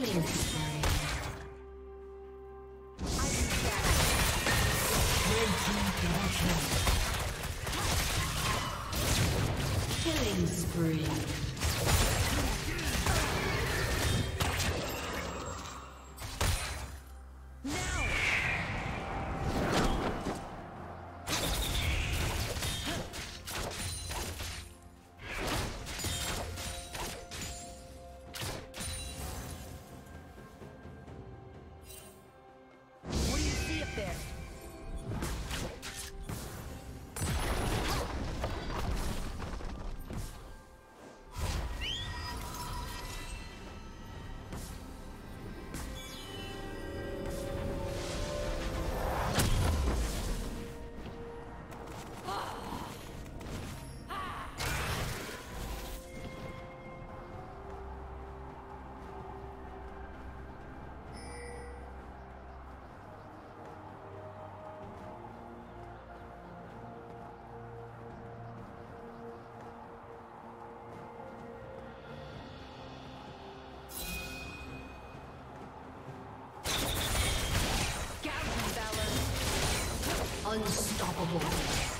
Killing Unstoppable.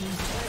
been destroyed.